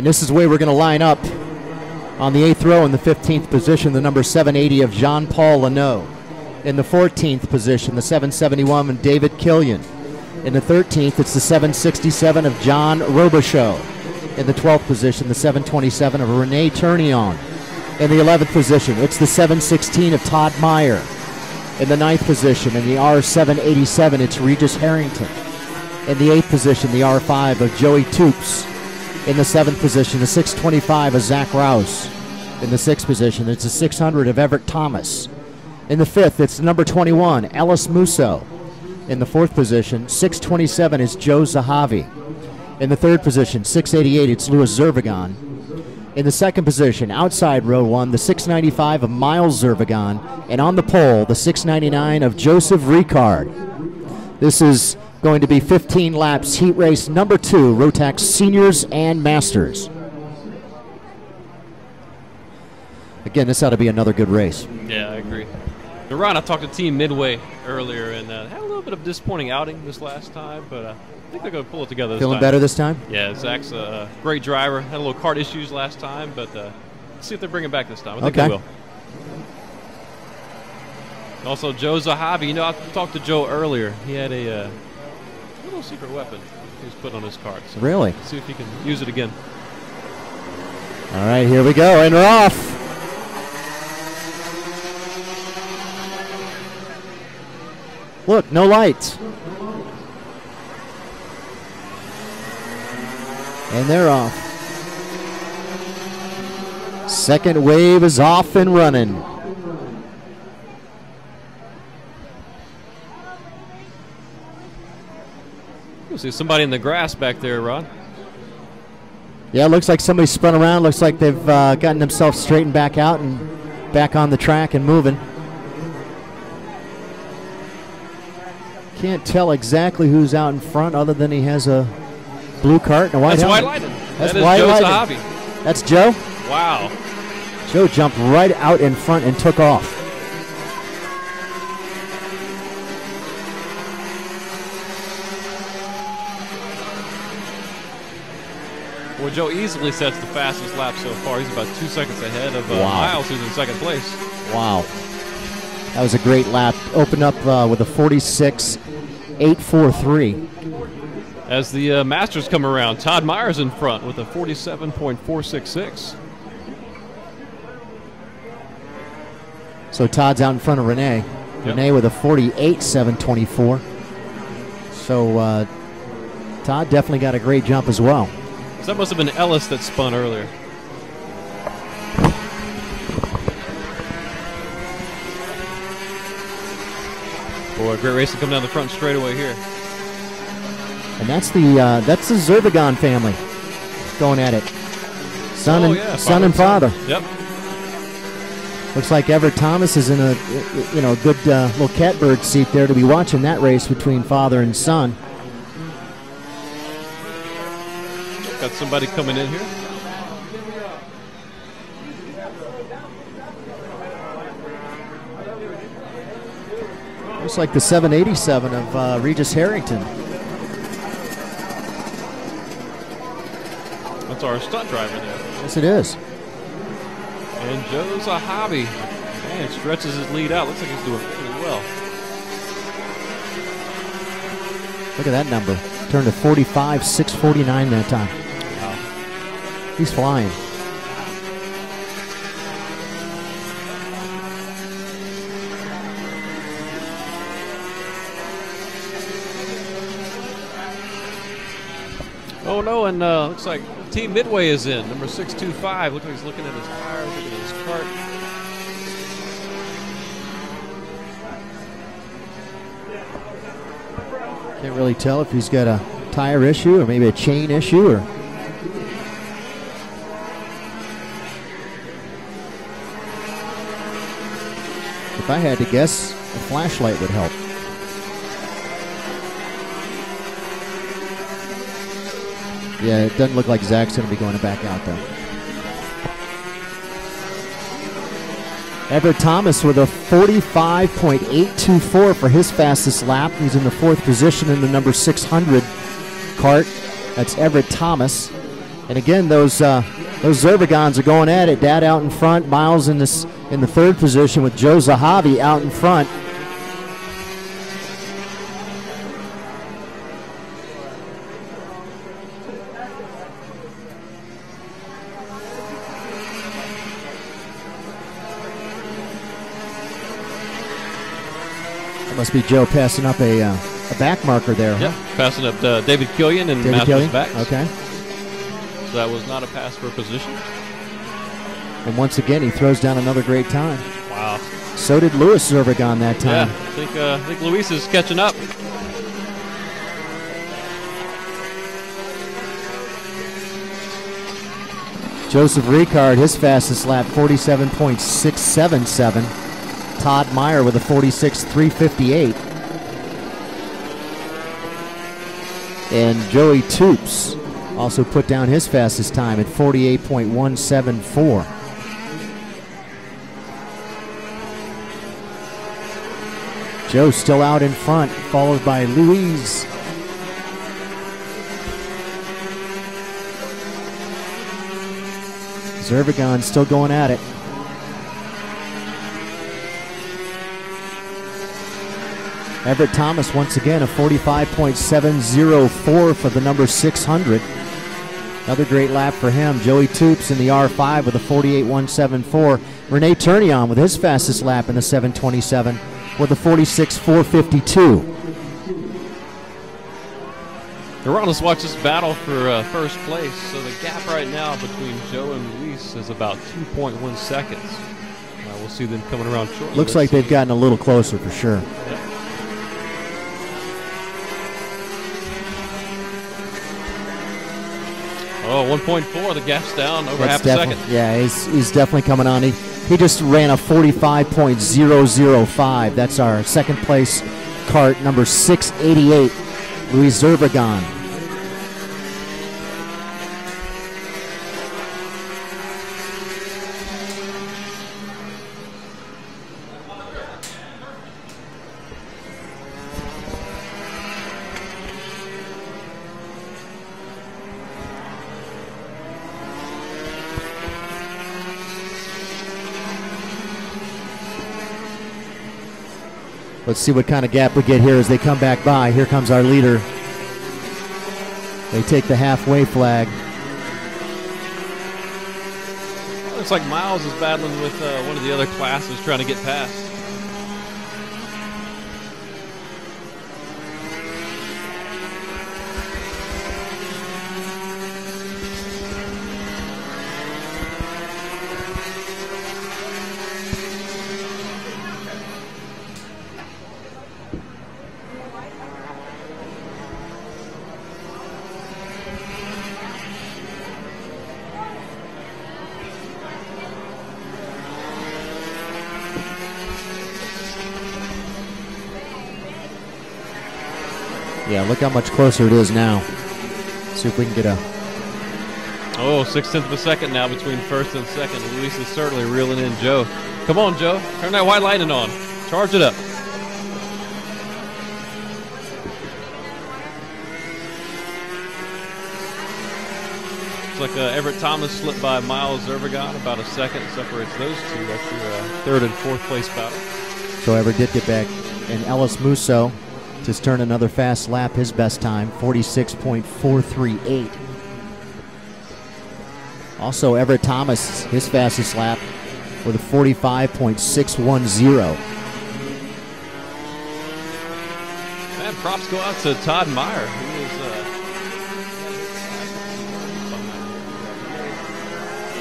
And this is where we're going to line up on the eighth row in the 15th position, the number 780 of Jean Paul Lano. In the 14th position, the 771 of David Killian. In the 13th, it's the 767 of John Robichaux. In the 12th position, the 727 of Rene Tournion. In the 11th position, it's the 716 of Todd Meyer. In the 9th position, in the R787, it's Regis Harrington. In the 8th position, the R5 of Joey Toops. In the 7th position, the 625 of Zach Rouse. In the 6th position, it's the 600 of Everett Thomas. In the 5th, it's number 21, Ellis Musso. In the 4th position, 627 is Joe Zahavi. In the 3rd position, 688, it's Louis Zervigon. In the second position, outside row one, the 695 of Miles Zervigon, and on the pole, the 699 of Joseph Ricard. This is going to be 15 laps, heat race number two, Rotax Seniors and Masters. Again, this ought to be another good race. Yeah, I agree. Now, Ron, I talked to Team Midway earlier and uh, had a little bit of disappointing outing this last time, but uh, I think they're going to pull it together this time. Feeling time. better this time? Yeah, Zach's a great driver. Had a little kart issues last time, but uh, let's see if they bring it back this time. I think Okay. they will. Also, Joe Zahavi. You know, I talked to Joe earlier. He had a uh, little secret weapon he was put on his cart. So Really? See if he can use it again. All right, here we go, and we're off. Look, no lights. And they're off. Second wave is off and running. See somebody in the grass back there, Rod. Yeah, it looks like somebody spun around. Looks like they've uh, gotten themselves straightened back out and back on the track and moving. Can't tell exactly who's out in front other than he has a blue cart and a white That's White helmet. Lightning. That's that White Joe Lightning. Zahavi. That's Joe. Wow. Joe jumped right out in front and took off. Well, Joe easily sets the fastest lap so far. He's about two seconds ahead of uh, Wow. Miles, who's in second place. Wow. That was a great lap. Opened up uh, with a 46 843. As the uh, Masters come around, Todd Myers in front with a 47.466. So Todd's out in front of Renee. Renee with a 48 724. So uh, Todd definitely got a great jump as well. That must have been Ellis that spun earlier. Boy, great race to come down the front straightaway here. And that's the uh, that's the Zervigon family going at it. Son Oh, and yeah, son and father father. Yep. Looks like Everett Thomas is in a you know good uh, little catbird seat there to be watching that race between father and son. Got somebody coming in here. Looks like the 787 of uh, Regis Harrington. That's our stunt driver there. Yes, it is. And Joe Zahavi. Man, stretches his lead out. Looks like he's doing really well. Look at that number. Turned to 45 649 that time. He's flying. Oh no, and uh, looks like Team Midway is in. Number 625. Looks like he's looking at his tires, looking at his cart. Can't really tell if he's got a tire issue or maybe a chain issue or. If I had to guess, a flashlight would help. Yeah, it doesn't look like Zach's going to be going back out though. Everett Thomas with a 45.824 for his fastest lap. He's in the fourth position in the number 600 cart. That's Everett Thomas. And again, those uh, those Zervigons are going at it. Dad out in front, Miles in this in the third position with Joe Zahavi out in front. That must be Joe passing up a, uh, a back marker there. Huh? passing up to David Killian and David Matthews Killian? backs. Okay. So that was not a pass for position. And once again, he throws down another great time. Wow. So did Lewis Zervigon that time. Yeah. I think uh, I think Luis is catching up. Joseph Ricard, his fastest lap, 47.677. Todd Meyer with a 46.358. And Joey Toops also put down his fastest time at 48.174. Joe still out in front, followed by Louise. Zervigon still going at it. Everett Thomas once again a 45.704 for the number 600. Another great lap for him. Joey Toops in the R5 with a 48.174. Renee Turnion with his fastest lap in the 727 with a 46.452. Around let's watch this battle for uh, first place. So the gap right now between Joe and Luis is about 2.1 seconds. Uh, we'll see them coming around shortly. Looks Let's like they've gotten a little closer for sure. Oh, 1.4. The gap's down over That's half a second. Yeah, he's, he's definitely coming on. He, he just ran a 45.005. That's our second place cart, number 688, Luis Zervigon. Let's see what kind of gap we get here as they come back by. Here comes our leader. They take the halfway flag. Looks like Miles is battling with uh, one of the other classes trying to get past. Yeah, look how much closer it is now. See if we can get a. Oh, six tenths of a second now between first and second. Luis is certainly reeling in Joe. Come on, Joe. Turn that white lightning on. Charge it up. Looks like uh, Everett Thomas slipped by Miles Zervigon. About a second separates those two. That's your uh, third and fourth place battle. So Everett did get back. And Ellis Musso just turned another fast lap, his best time, 46.438. Also, Everett Thomas, his fastest lap with a 45.610. Man, props go out to Todd Meyer. He was, uh,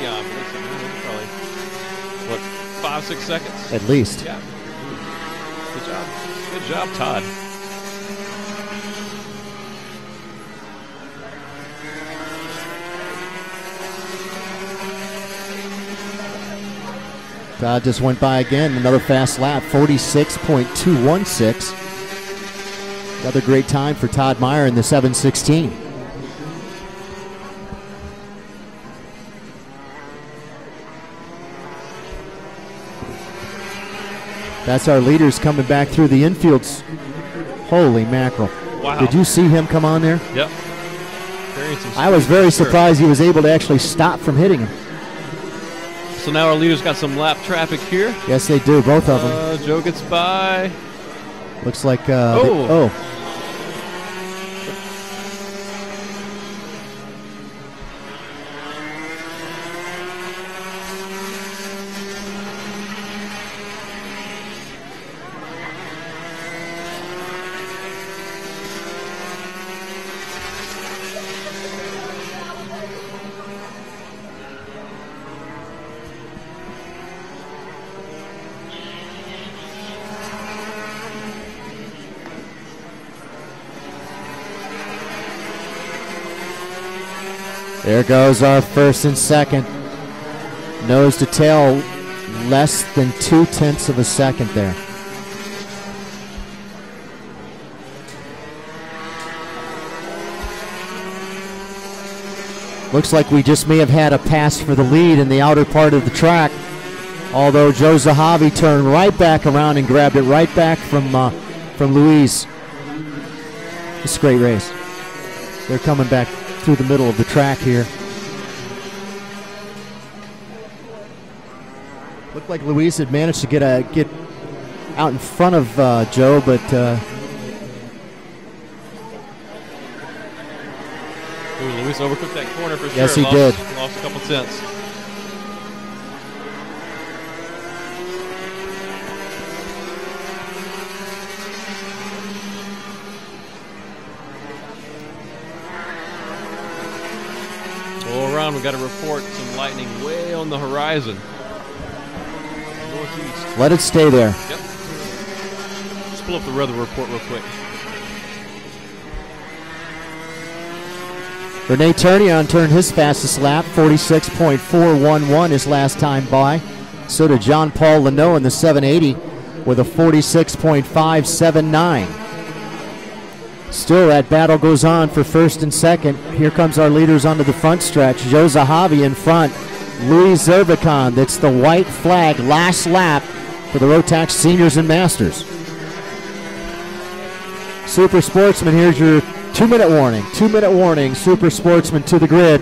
yeah, uh, probably, what, five, six seconds? At least. Yeah. Good job. Good job, Todd. Todd just went by again, another fast lap, 46.216. Another great time for Todd Meyer in the 716. That's our leaders coming back through the infields. Holy mackerel. Wow. Did you see him come on there? Yep. I was very surprised he was able to actually stop from hitting him. So now our leaders got some lap traffic here. Yes, they do, both of them. Uh, Joe gets by. Looks like. Uh, they- Oh. There goes our first and second. Nose to tail, less than two tenths of a second there. Looks like we just may have had a pass for the lead in the outer part of the track. Although Joe Zahavi turned right back around and grabbed it right back from uh, from Louise. It's a great race. They're coming back through the middle of the track here. Looked like Luis had managed to get a get out in front of uh, Joe, but uh, Ooh, Luis overcooked that corner for sure. Yes, he lost, did. Lost a couple tenths. Around, we got to report some lightning way on the horizon. Northeast. let it stay there. Yep. Let's pull up the weather report real quick. Renee Turnion turned his fastest lap, 46.411 his last time by. So did John Paul Leno in the 780 with a 46.579. Still, that battle goes on for first and second. Here comes our leaders onto the front stretch. Joe Zahavi in front. Louis Zervigon, that's the white flag last lap for the Rotax Seniors and Masters. Super Sportsman, here's your two minute warning. Two minute warning. Super Sportsman to the grid.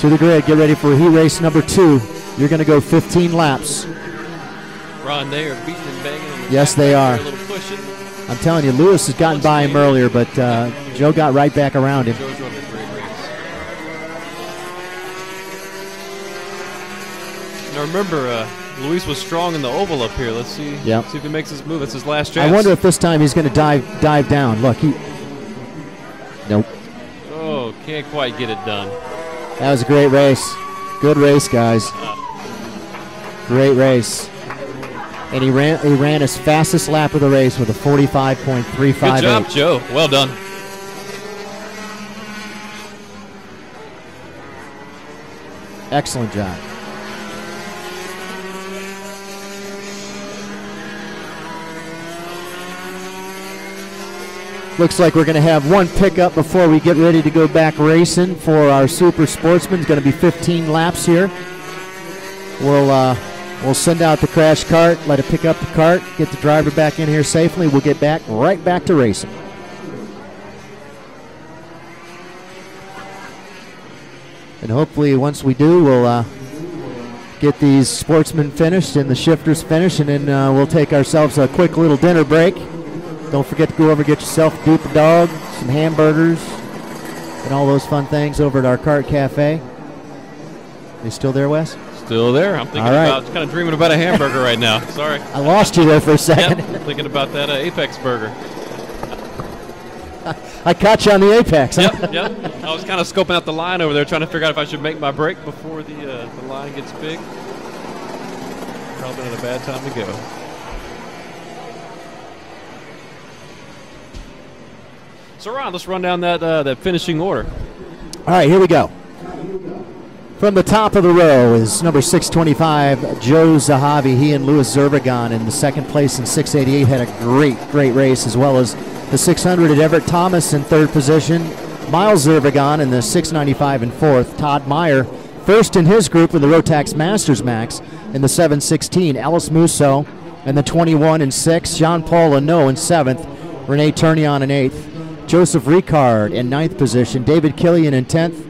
To the grid. Get ready for heat race number two. You're going to go 15 laps. Ron, they are beating and banging Yes, they are. A little pushing. I'm telling you, Lewis has gotten by him earlier, but uh, Joe got right back around him. Joe's running a great race. Now remember, uh, Luis was strong in the oval up here. Let's see. Yep. See if he makes his move. It's his last chance. I wonder if this time he's going to dive dive down. Look, he. Nope. Oh, can't quite get it done. That was a great race. Good race, guys. Great race. And he ran he ran his fastest lap of the race with a 45.358. Good job, Joe. Well done. Excellent job. Looks like we're going to have one pickup before we get ready to go back racing for our super sportsman. It's going to be 15 laps here. We'll uh, we'll send out the crash cart, let it pick up the cart, get the driver back in here safely. We'll get back right back to racing. And hopefully, once we do, we'll uh, get these sportsmen finished and the shifters finished, and then uh, we'll take ourselves a quick little dinner break. Don't forget to go over and get yourself a Duper Dog, some hamburgers, and all those fun things over at our Cart Cafe. You still there, Wes? Still there. I'm thinking right. about, kind of dreaming about a hamburger right now. Sorry. I lost you there for a second. Yep. thinking about that uh, Apex burger. I caught you on the apex. huh? Yep, yep. I was kind of scoping out the line over there, trying to figure out if I should make my break before the uh, the line gets big. Probably not a bad time to go. So, Ron, let's run down that uh, that finishing order. All right, here we go. From the top of the row is number 625, Joe Zahavi. He and Louis Zervigon in the second place in 688 had a great, great race, as well as the 600 at Everett Thomas in third position. Miles Zervigon in the 695 in fourth. Todd Meyer first in his group in the Rotax Masters Max in the 716. Ellis Musso in the 21 and 6. Jean Paul Leno in seventh. Renee Turnion in eighth. Joseph Ricard in ninth position, David Killian in 10th,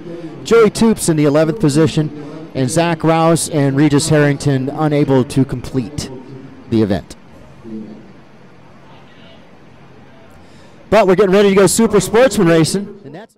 Joey Toops in the 11th position, and Zach Rouse and Regis Harrington unable to complete the event. But we're getting ready to go super sportsman racing. And that's